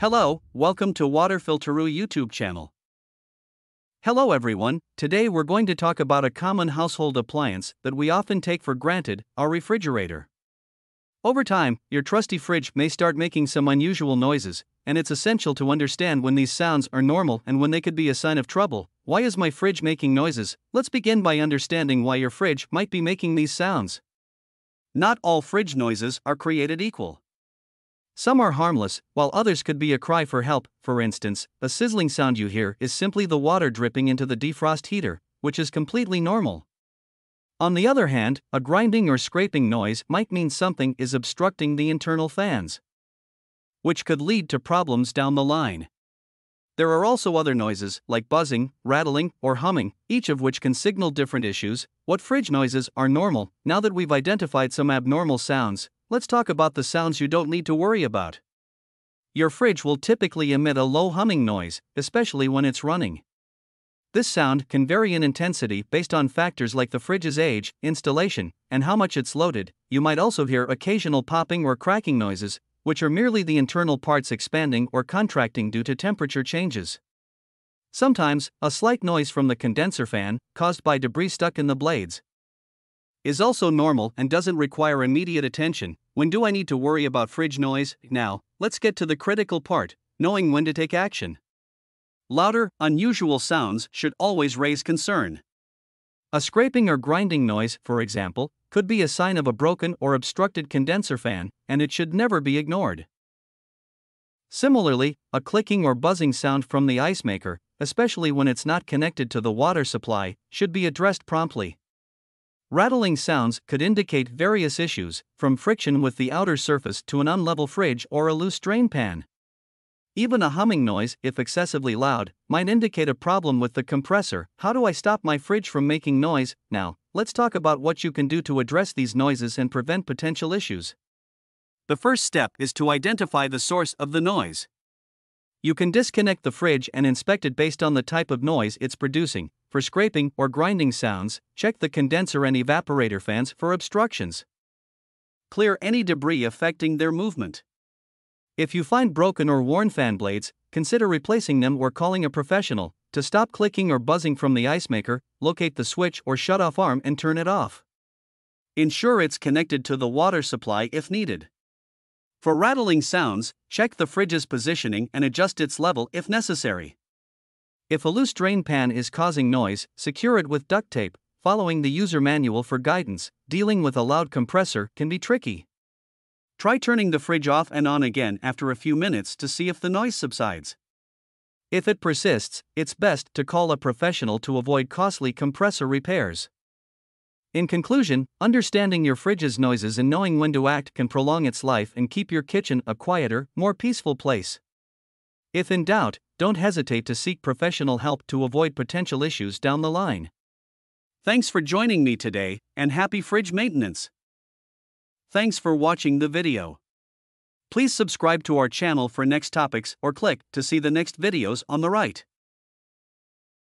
Hello, welcome to Water Filteroo YouTube channel. Hello everyone, today we're going to talk about a common household appliance that we often take for granted, our refrigerator. Over time, your trusty fridge may start making some unusual noises, and it's essential to understand when these sounds are normal and when they could be a sign of trouble. Why is my fridge making noises? Let's begin by understanding why your fridge might be making these sounds. Not all fridge noises are created equal. Some are harmless, while others could be a cry for help. For instance, a sizzling sound you hear is simply the water dripping into the defrost heater, which is completely normal. On the other hand, a grinding or scraping noise might mean something is obstructing the internal fans, which could lead to problems down the line. There are also other noises, like buzzing, rattling, or humming, each of which can signal different issues. What fridge noises are normal? Now that we've identified some abnormal sounds, let's talk about the sounds you don't need to worry about. Your fridge will typically emit a low humming noise, especially when it's running. This sound can vary in intensity based on factors like the fridge's age, installation, and how much it's loaded. You might also hear occasional popping or cracking noises, which are merely the internal parts expanding or contracting due to temperature changes. Sometimes, a slight noise from the condenser fan, caused by debris stuck in the blades, is also normal and doesn't require immediate attention. When do I need to worry about fridge noise? Now, let's get to the critical part knowing when to take action. Louder, unusual sounds should always raise concern. A scraping or grinding noise, for example, could be a sign of a broken or obstructed condenser fan, and it should never be ignored. Similarly, a clicking or buzzing sound from the ice maker, especially when it's not connected to the water supply, should be addressed promptly. Rattling sounds could indicate various issues, from friction with the outer surface to an unlevel fridge or a loose drain pan. Even a humming noise, if excessively loud, might indicate a problem with the compressor. How do I stop my fridge from making noise? Now, let's talk about what you can do to address these noises and prevent potential issues. The first step is to identify the source of the noise. You can disconnect the fridge and inspect it based on the type of noise it's producing, for scraping or grinding sounds, check the condenser and evaporator fans for obstructions. Clear any debris affecting their movement. If you find broken or worn fan blades, consider replacing them or calling a professional. To stop clicking or buzzing from the ice maker, locate the switch or shut-off arm and turn it off. Ensure it's connected to the water supply if needed. For rattling sounds, check the fridge's positioning and adjust its level if necessary. If a loose drain pan is causing noise, secure it with duct tape. Following the user manual for guidance, dealing with a loud compressor can be tricky. Try turning the fridge off and on again after a few minutes to see if the noise subsides. If it persists, it's best to call a professional to avoid costly compressor repairs. In conclusion, understanding your fridge's noises and knowing when to act can prolong its life and keep your kitchen a quieter, more peaceful place. If in doubt, don't hesitate to seek professional help to avoid potential issues down the line. Thanks for joining me today, and happy fridge maintenance. Thanks for watching the video. Please subscribe to our channel for next topics or click to see the next videos on the right.